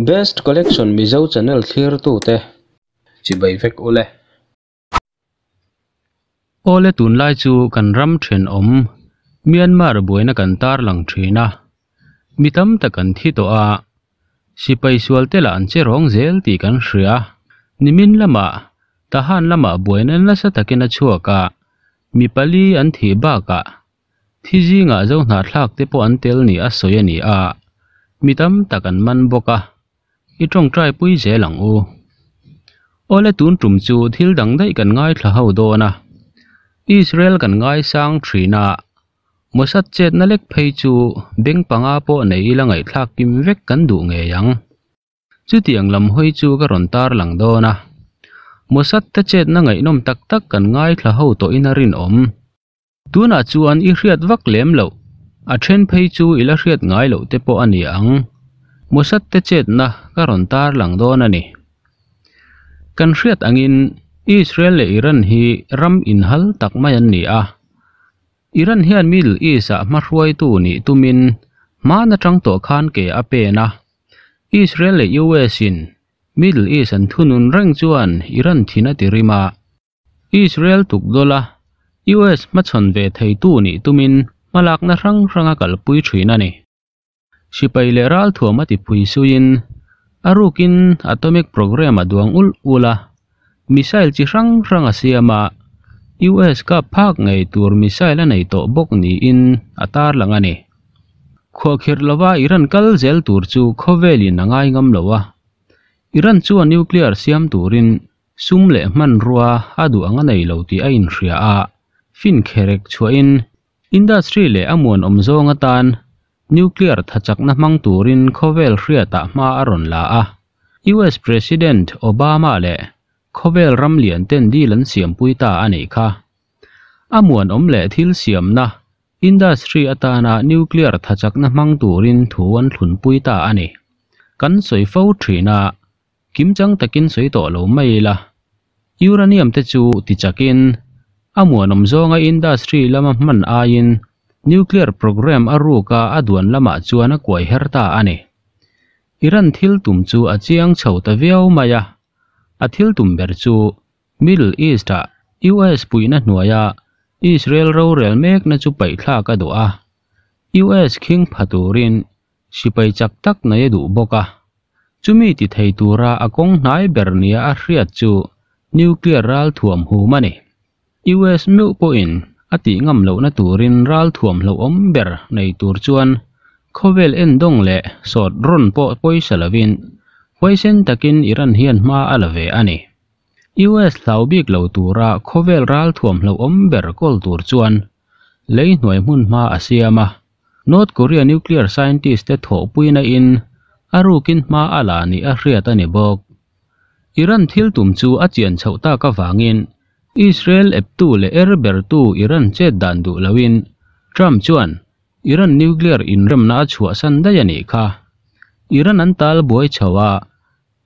best collection mizo channel clear tu te chi bai vek ole. Ole tun lai chu kan ram thren om. Myanmar buaina kan tar lang thrina mitam ta kan thi to a. Sipai sual te la an che rong zel ti kan hria nimin lama, tahan lama buaina na sa takena chuaka mi pali an thi ba ka. Thi ji nga zo na thlak te po an tel ni a soya ni a. Mitam takan man boka i trong trai pui dễ lang u ole tun trùm chu thil dang đấy kan ngay là hậu do na. Israel kan ngay sang trì na. Một sát chết na lek phê chu beng panga po nei ngày thlak kim vek kan du nge yang chu tiang lam hoi chu ka ron tar lang do na. Mosat ta chết na ngai nom tak tak kan ngay là hậu to in rin om chu an i hriat vak lem lo a à then phê chu ila hriat ngai lo te po ani ang mosat te chet na ka ron tar lang do na ni kan hriat angin israel le iran hi ram in hal tak mai an ni a iran hian middle east a hmarhuai tu ni tumin mana tang to khan ke a pe na israel le us in middle east an thunun reng chuan iran thina tirima israel tuk dola us ma chon ve thei tu ni tumin malak na rang ranga kal pui thina ni สิไปเลรัทั่วมาติพุยซุยินอารุกินอะตอมิกโปรแกรมดวงอุลอุลามิไซล์จิรังรังอาเซียมา US กับภาคในตัวมิไซล์ในโตบกนี้อินอัตาร์ลังอันเน่ขวคิดลว่าอิรันกัลเซลตัวจูควเวลินง่ายงมเลว่าอิรันจูนิวเคลียร์เซียมตัวรินซุ่มเละมันรัวอาดูอังในเหล่าที่อินเสียอาฟินเคเรกช่วอินอินดัสทรีเละอมวนอมโซงตัน nuclear thachak na mang turin khovel hria ta ma aron la a US President Obama le khovel ram lian ten di lan siam pui ta ani kha amuan om le thil siam na industry atana nuclear thachak na mang turin thuan thlun pui ta ani kan soi fo thina kim chang takin soi to lo mai la uranium te chu ti chakin amuan om zonga industry lama man a in nuclear program aruka aduan lama chuana kwai herta ani iran thil tum chu achiang chhota viau maya a thil tum ber chu middle east a us puina hnuaya israel ro rel mek na chu pai thla ka do a us king phaturin sipai chak tak na ye du boka chumi ti thei tura akong hnai ber nia a hriat chu nuclear ral thuam hu mani us mu po in ati ngam lo na turin ral thuam lo om ber nei tur chuan. Khovel en dong le sot ron po poi salavin poisen takin iran hian ma alave ani. Us thlaubik lo tura khovel ral thuam lo om ber kol tur chuan. Lei hnuai hmun ma asiama north korea nuclear scientist te tho puina in. Arukin ma ala ni a hriat ani bok. Iran thil tum chu a chian chhauta ka wangin israel ep tu le erber tu iran che dan du lawin. Trump chuan, iran nuclear inrem na chua san dayani kha. Iran an tal buai chawa.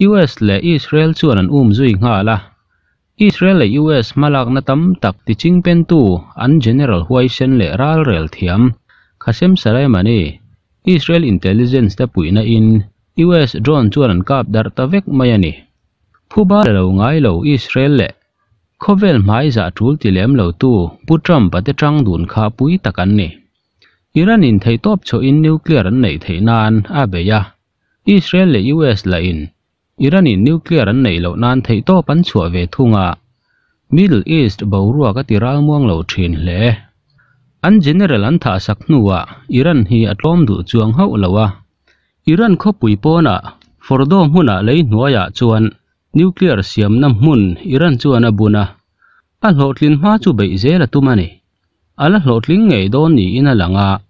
US le Israel chuan an um zui nga la. Israel le US malak na tam tak ti ching pen tu. An general huai sen le ral rel thiam. Khasem sarai mani Israel intelligence ta puina in. US drone chuan an kap dar ta vek mai ani phuba lo ngai lo Israel le khovel mai za tul ti lem lo tu putram pate tang dun kha pui takan ni. Iran in thei top cho in nuclear an nei thei nan, a beya Israel le US la in. Iran in nuclear an nei lo nan thei to pan chua ve thunga Middle East boruwa ka tiral muang lo thin hle an general an tha sak nuwa Iran hi atlom du chuang ho lawa Iran kho pui pona fordo hmuna lei hnuaya chuan nuclear siam nam mun Iran chuan a. Buna a hlotlin ma chu bei zela tumani ala hlotling ngei don ni ina langa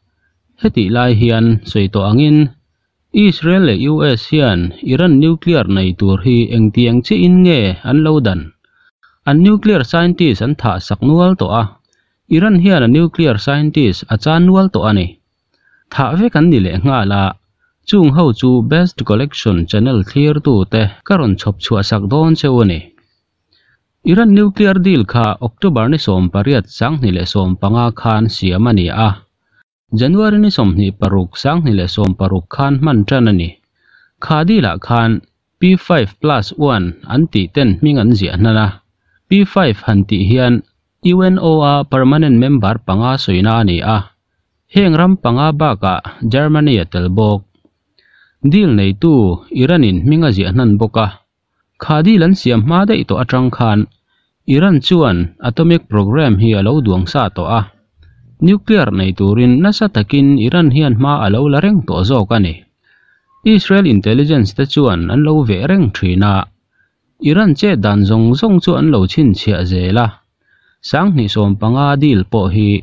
heti lai hian soito angin. Israel le US hian Iran nuclear nei tur hi engtiang chi in nge an lo dan. An nuclear scientist an tha sak nual to a. Iran hian a nuclear scientist a chan nual to ani. Tha ve kan ni le nga la chung ho chu best collection channel clear tu te karon chop chua sak don chewani Iran nuclear deal kha October ni som pariat sang ni le som panga khan siamani a January ni som ni paruk sang ni le som paruk khan man tan ani khadi la khan P5 plus 1 anti ten ming an zia nana P5 han ti hian UNOA permanent member panga soina ani a Hengram panga ba ka Germany a dil nei tu, Iranin minga zia nan boka. Khadi lan siam ma dei to atang khan. Iran chuan atomic program hi alo duang sa to a. Nuclear nei turin nasa takin Iran hian ma alo la reng to zo ka ni. Israel intelligence ta chuan an lo ve reng thina Iran che dan zong zong chu an lo chin chia zela sang ni som panga dil po hi.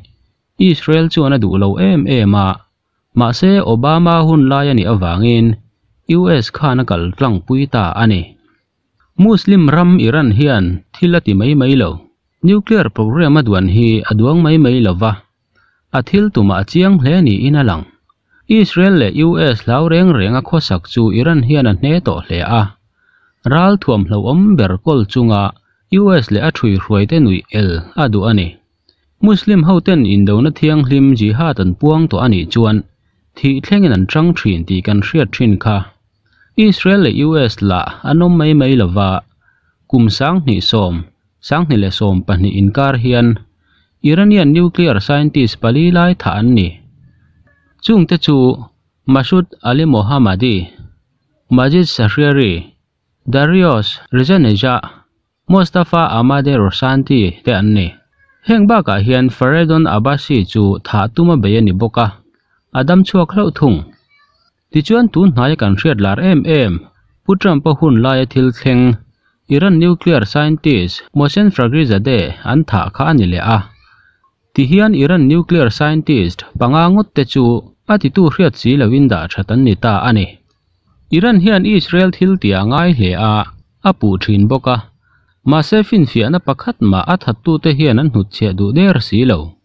Israel chuan a du lo em em a ma se Obama hun lai ani awangin US khana kal tlang puita ani. Muslim ram Iran hian thilati mai mai lo. Nuclear program adwan hi aduang mai mai lova a thil tuma chiang hle ni ina alang Israel le US lau reng reng a khosak chu Iran hian a hne to hle a. Ral thuam hlo om ber kol chunga US le a thui hruai te nui el adu ani. Muslim hoten indo na thiang hlim jihad an puang to ani chuan thì thlengin an tang thin ti kan hriat thin kha. Israel le US la anom à mai mai lova kum sang ni som sang ni le som pani inkar hian Iranian nuclear scientist pali lai tha an ni chung te chu Masud Ali Mohammadi, Majid Shahriari Darius Rezaneja Mustafa Amade Rosanti te an ni heng ba ka hian Faredon Abbasi chu tha tuma be ni boka Adam chua khlo thung. Ti chuan tun hnai kan hriat lar em em. Putram pa hun lai thil thleng. Iran nuclear scientist Mohsen Fakhrizadeh an tha kha ani le a. Ti hian Iran nuclear scientist panga ngot te chu ati tu hriat chi lawin da thatan ni ta ani. Iran hian Israel thil tia ngai hle a. Apu thin boka ma se fin fiana pakhat ma a tu te hian an hnut che du der si lo.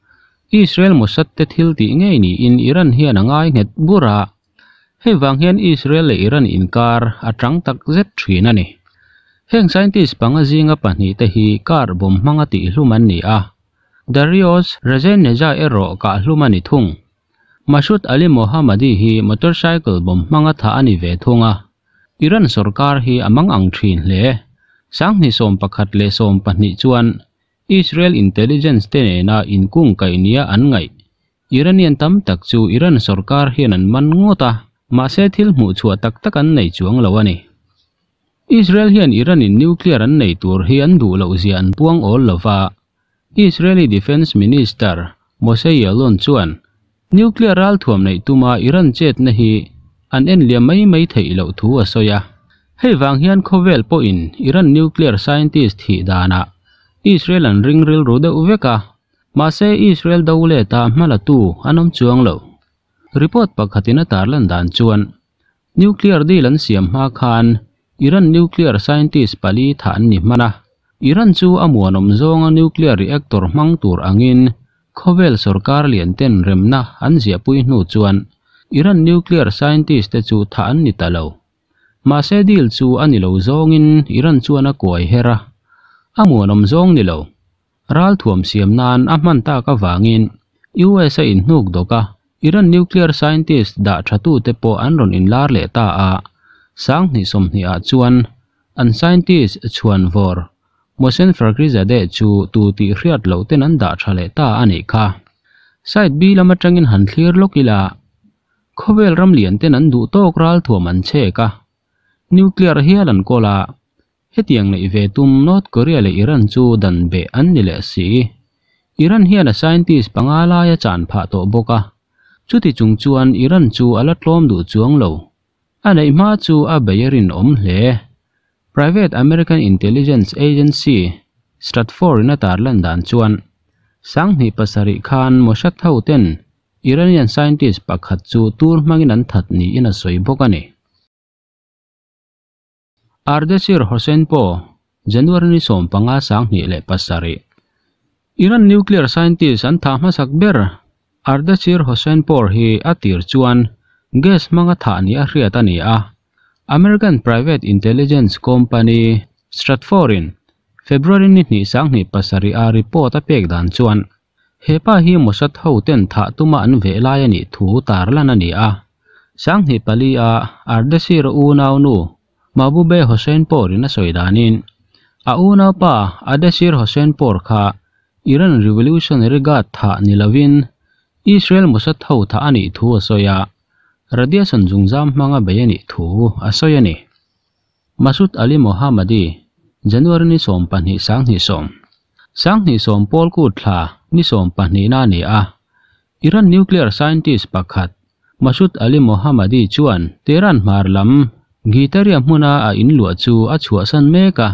Israel mosat te thil ti ngei ni in Iran hian angai nget bura. Hei wang hian Israel le Iran inkar atang tak zet thin ani heng scientist panga zinga pahni te hi kar bom hmanga ti hluman ni a. Darius Razaneja ero ka hlumani thung. Masud Ali Mohammadi hi motorcycle bom hmanga tha ani ve thunga Iran sarkar hi amang ang thin le sang ni som pakhat le som pahni chuan. Israel intelligence te na in kung kai nia an ngai Iranian tam tak chu Iran sarkar hian an man ngota ma se thil mu chua tak tak an nei chuang lo ani Israel hian Iran in nuclear an nei tur hi an du lo zian puang ol lova Israeli Defense Minister Moshe Yalon chuan, nuclear al thuam nei tuma Iran chet na hi an en liam mai mai thei lo thu a à soya à. hei wang hian khovel po in Iran nuclear scientist hi dana Israel an ring ril rode uveka. Mase Israel daule ta mala tu anom chuang lo. Report pakhatina tarlan dan chuan. Nuclear deal an siam ma khan. Iran nuclear scientist pali than ni mana. Iran chu amuanom zonga nuclear reactor mang tur angin. Khovel sarkar lian ten remna an zia pui hnu chuan. Iran nuclear scientist te chu than ni talo mase deal chu anilo zongin Iran chuan a koi hera. Amuanom zong ni lo. Ral thuam siam nan a man ta ka wangin USA in hnuk doka Iran nuclear scientist da thatu te po an ron in lar le ta a. Sang ni som ni a chuan. An scientist chuan vor. Mohsen de chu tu ti hriat lo ten an da thale ta ani kha. Side b lama tangin han thlir lokila khovel ram lian ten an du tok ral thuam an che ka nuclear hialan kola hetiang nei ve tum North Korea le Iran chu dan be an ni le si Iran hian a scientist pangala ya chan pha to boka. Chuti chung chuan Iran chu ala tlom du chuang lo anei ma chu a bayerin om hle private American Intelligence Agency, Stratfor in a tarlan dan chuan sang ni pasari khan moshat thau ten Iranian scientist pakhat chu tur mangin an that ni in a soi bokani Ardeshir Hossein po January ni som panga sang ni le pasari. Iran nuclear scientist an thama sakber Ardeshir Hossein por hi atir chuan gas manga tha ni a hriat ani a American Private Intelligence Company Stratforin February ni ni sang ni pasari a report a pek dan chuan. Hepa hi mosat ho ten tha tuma an ve lai ani thu tar lan ani a. Sang hi pali a ardesir u naw nu mabube hossein por ina soidanin a u naw pa, adesir hossein por kha, iran revolutionary guard tha nilavin israel musat tho tha ani thu soya radiation jungjam manga bayani thu asoyani masud ali mohammadi, january ni som pani sang ni som. Sang ni som pol ku thla ni som pani na ni a. Iran nuclear scientist pakhat, masud ali mohammadi chuan teran marlam gitaria hmuna a in lua chu a chua san meka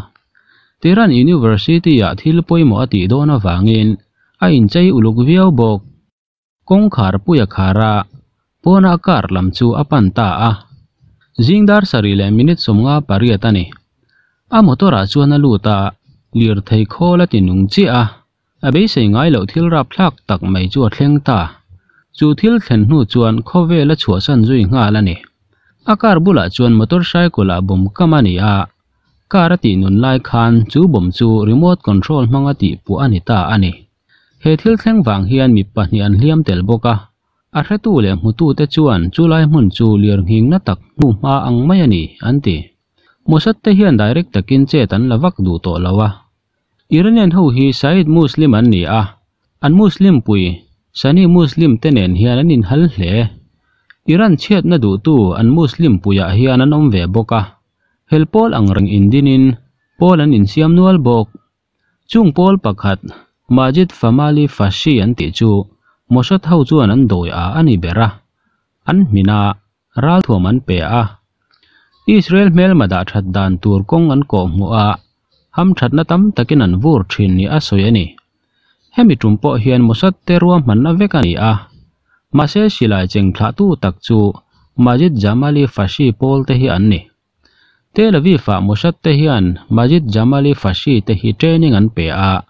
tiran University ah a thil poimo ati dona wangin a in chei uluk viau bok kong khar puya khara. Pona kar lam chu apan ta a. Zingdar sari le minute somnga pariatani a motora ah chuan a luta lir thei khola tinung chi a. A be sei ngai lo thil rap thlak tak mai chu thleng ta. Chu thil thlen hnu chuan khove la chhuasan zui nga la ni a kar bula chuan motorcycle a bom kamani a car ti nun lai khan chu bom chu remote control hmanga ti pu ani ta ani he thil thleng wang hian mi pahnih an hliam tel boka a hretu le hmutu te chuan chu lai hmun chu lir hing na tak hmu hma ang mai ani an ti mosat te hian direct takin che tan lawak du to lawa iranian ho hi said muslim an ni a an muslim pui sani muslim te nen hian an in hal hle iran chet na du tu an muslim puya hian an om ve boka hel Paul ang rang indinin Paul an in siam nual bok chung pol pakhat, majid famali fashi an ti chu. Mosat hau chuan an doi a ani an mina, ral thuam an pe a. Israel mel mada that dan tur kong an ko mu a. Ham that na tam takin an vur thin ni a soi hemi tumpo hian mosat te ruam man na vekani a mà mase silai cheng thla tu tak chu majid jamali fashi pol te hi an ni. Tel Aviv a mosat te hian Majid Jamali Fashi tehi training an pe a.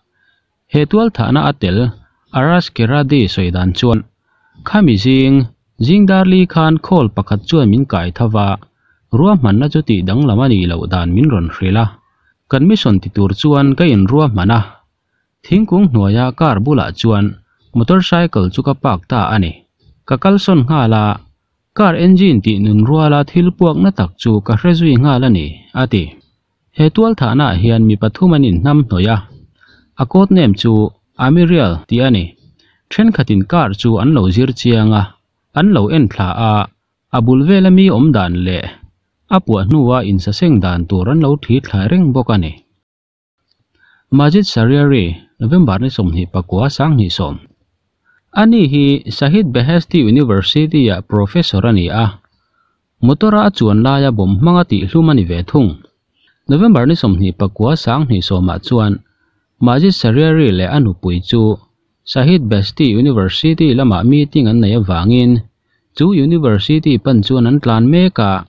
He tual thana atel, aras keradi soidan chuan. Khami zing zingdar li khan khol pakhat chuan min kai thawa ruam man na chu ti dang lamani lo dan min ron hrela commission ti tur chuan ka in ruam mana thingkung hnuaya kar bula chuan. Motorcycle chu ka pak ta ani. kakal son nga la car engine ti nun ruala thil puak na tak chu ka hrezui nga la ni ati he tual thana hian mi pathumanin nam hnoya a code name chu amirial ti ani then khatin car chu an lo zir chianga an lo en thla a abul vela mi om dan le apua hnuwa in sa seng dan tur an lo thi thla reng bok ani majid sariari november ni som hi pakwa sang ni som ani hi Shahid Behesti University ya professor ani a motora chuan la ya bom manga ti hlumani ve thung November ni somni pakwa sang ni soma chuan Majid Sariari le anu pui chu Shahid Behesti University lama meeting an nei wangin chu university pan chuan an tlan me ka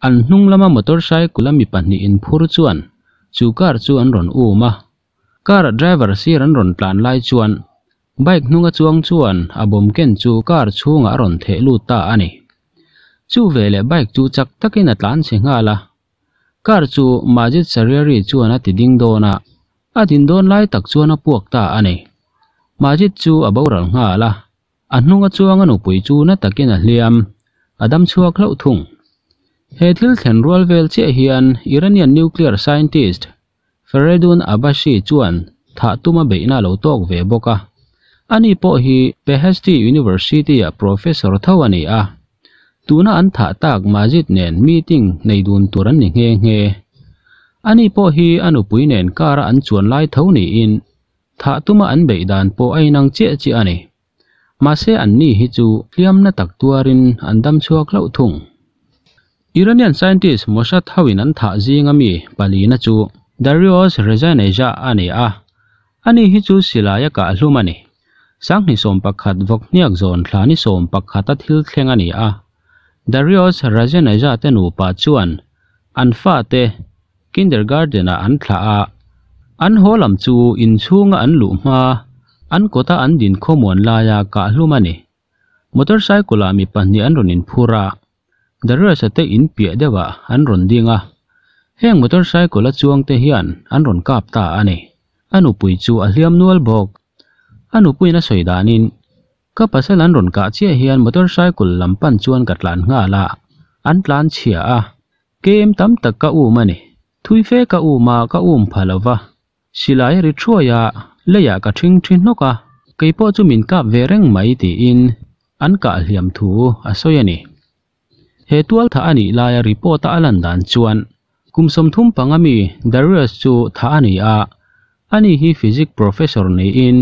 an hnung lama motorcycle mi pahni in phur chuan chu car chu an ron uma car driver sir an ron tlan lai chuan bike hnunga chuang chuan, a bom ken chu car chhunga a ron the lu ta ani. Chu vele bike chu chak takin a tlan che nga la. Car chu majid sariari chuan a ti ding dona. A din don lai tak chuan a puak ta ani. Majid chu a boral nga la. A hnunga chuang anu pui chu na takin a hliam adam chuak lo thung. He thil thlen rual vel che hian iranian nuclear scientist Feredun Abashi chuan tha tuma beina lo tok ve boka ani po hi PhD University a professor thawani a. Tuna an tha tak majit nen meeting nei dun turan ni nge nge. Ani po hi anu pui nen kara an chuan lai tho ni in. Tha tuma an bei dan po ai nang che chi ani. Ma se an ni hi chu liam na tak tuarin an dam chuak lo thung. Iranian scientist Mossad hawin an tha zinga mi palina chu. Darius Rezaneja ani a. Ani hi chu silaya ka hlumani sang ni som pakhat vok niak zon thla ni som pakhat a thil thleng ani a Darius Rajan Aja te nu pa chuan an fa te kindergarten a an thla a an holam chu in chhunga an lu ma an kota an din khomon la ya ka hlumani motorcycle a mi pahni an ronin phura Darius te in pia dewa an ron dinga heng motorcycle a chuang te hian an ron kap ta ani anu pui chu a hliam nual bok anu puina soidanin ka pasalan ron ka chia hian motorcycle lampan chuan ka tlan nga la, an tlan chhia a. Kem tam tak ka um u mani thui fe ka um u ma ka um phalawa silai ri thuaya leya ka thing thin noka keipo chu min ka vereng mai ti in, an ka hliam thu asoyani he tual tha ani laya report ta alan dan chuan. Kumsom thum pangami, darius chu tha ani a. Ani hi physics professor nei in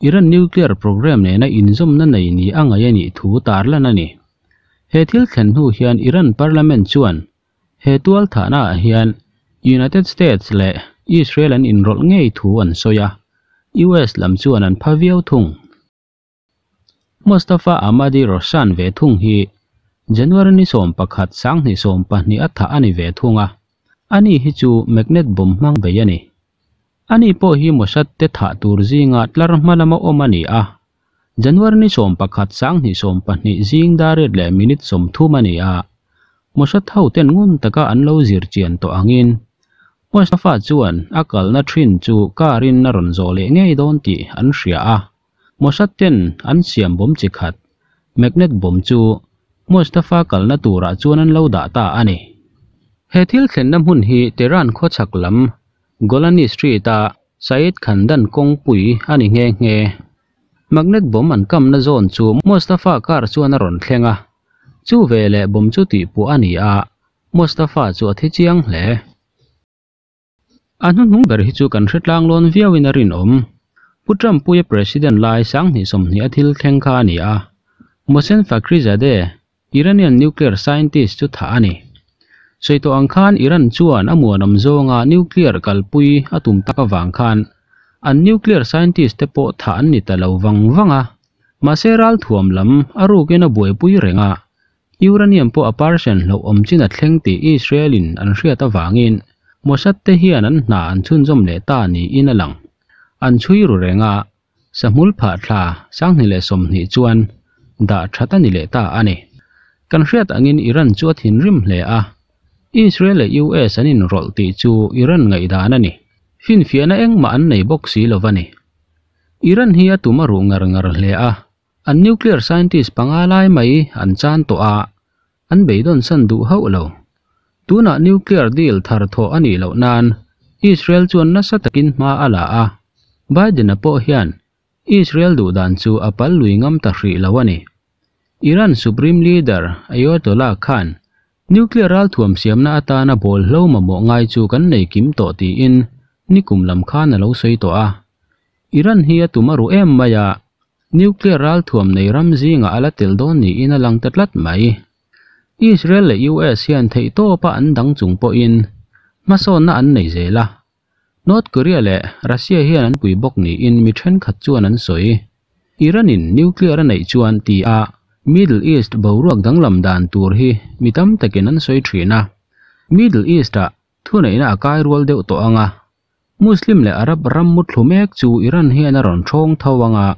iran nuclear program này na inzom na này ni anga à, yani thu tar lana ni he thil khen hu hian iran parliament chuan he tual tha na hian united states le israel an inrol ngei thu an soya us lam chuan an phaviau thung mustafa amadi roshan ve thung hi. January ni som pakhat sang ni som pahni atha ani ve thunga ani hi chu magnet bom mang be yani ani po hi mosat te tha tur zinga tlar hmalama omani a january ni som pakhat sang ni som pahni zing daret le minute som thu mani a mosat hau ten ngun taka an lo zir chian to angin mustafa chuan akal na thin chu karin na ron zo le ngei don ti an hria a mosat ten an siam bom chi khat magnet bom chu mustafa kalna tura chuan an lo da ta ani he thil thlen na hmun hi teran kho chak lam golani street ta, said khandan kong pui ani nghe nghe magnet bom an kam na zone chu mustafa kar chuan a ron thlenga. Chu vele bom chu ti pu ani a. Mustafa chu thi chiang le. an hung ber hi chu kan hretlang lon via winarin rin om. Putram puya president lai sang ni som ni athil thleng kha ani a. Mosen fakri zade iranian nuclear scientist chu tha ani soito ang khan iran chuan amuan zo zonga nuclear kalpui atum taka wang khan. An nuclear scientist te po thaan ni talo wang wanga maseral thuam lam, aru ke na buai pui renga uranium po apartion lo om china thleng ti israelin an hria ta wangin mosat te hian an hna an chun zom le ta ni inalang. an chui ru renga samul pha thla sang ni le som ni chuan. Da thata ni le ta ane. kan hriat angin iran chuat hin rim le a. Israel le US anin rol ti chu Iran ngai dan ani fin fiana eng ma an nei bok si lovani Iran hi atuma ru ngar ngar hle a an nuclear scientist pangalai mai an chan to a an beidon san du hau lo tuna nuclear deal thar tho ani lo nan Israel chuan na sa takin ma ala a Biden a po hian. Israel du dan chu apal lui ngam ta hri lawani Iran Supreme Leader Ayatollah Khan nuclear al thuam siam na ata na bol hlo ma mo ngai chu kan nei kim to ti in, ni kum lam kha na lo soi to a. Iran hi tumaru em maya nuclear al thuam nei ram zinga ala tel don ni in alang tatlat mai israel le us hian thei to pa an dang chung po in, ma so na an nei zela north korea le russia hian an pui bok ni in mi then khat chuan an soi. Iranin nuclear nei chuan ti a. Middle East boruak danglam dan tur hi mitam takin an soi thina Middle East a thuna ina akai rual deuh to anga. Muslim le Arab ram mut thlumek chu Iran hian a ron thong thawanga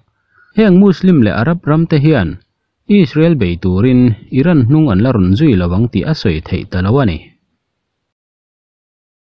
heng Muslim le Arab ram te hian. Israel bei turin, Iran hnung an la ron zui lawang ti a soi thei talawani